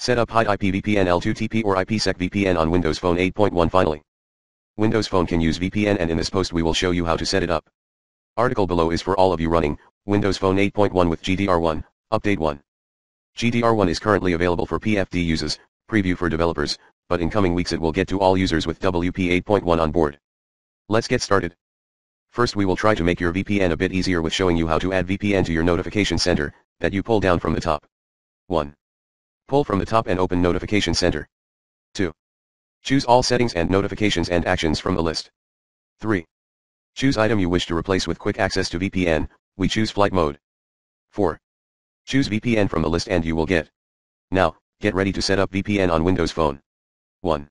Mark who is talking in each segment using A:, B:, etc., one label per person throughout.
A: Set up HIDE IPVPN L2TP or IPsec VPN on Windows Phone 8.1 finally. Windows Phone can use VPN and in this post we will show you how to set it up. Article below is for all of you running Windows Phone 8.1 with GDR1, Update 1. GDR1 is currently available for PFD users, preview for developers, but in coming weeks it will get to all users with WP 8.1 on board. Let's get started. First we will try to make your VPN a bit easier with showing you how to add VPN to your notification center, that you pull down from the top. 1. Pull from the top and open Notification Center. 2. Choose all settings and notifications and actions from the list. 3. Choose item you wish to replace with quick access to VPN, we choose flight mode. 4. Choose VPN from the list and you will get. Now, get ready to set up VPN on Windows Phone. 1.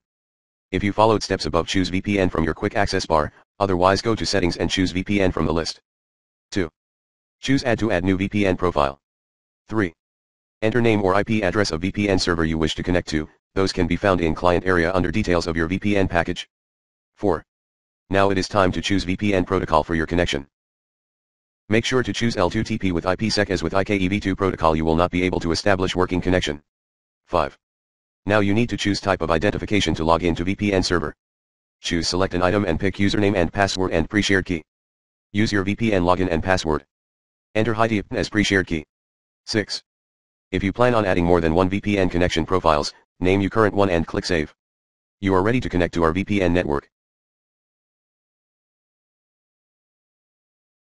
A: If you followed steps above choose VPN from your quick access bar, otherwise go to settings and choose VPN from the list. 2. Choose add to add new VPN profile. 3. Enter name or IP address of VPN server you wish to connect to, those can be found in client area under details of your VPN package. 4. Now it is time to choose VPN protocol for your connection. Make sure to choose L2TP with IPsec as with IKEV2 protocol you will not be able to establish working connection. 5. Now you need to choose type of identification to log into VPN server. Choose select an item and pick username and password and pre-shared key. Use your VPN login and password. Enter HIDE as pre-shared key. 6. If you plan on adding more than one VPN connection profiles, name your current one and click Save. You are ready to connect to our VPN network.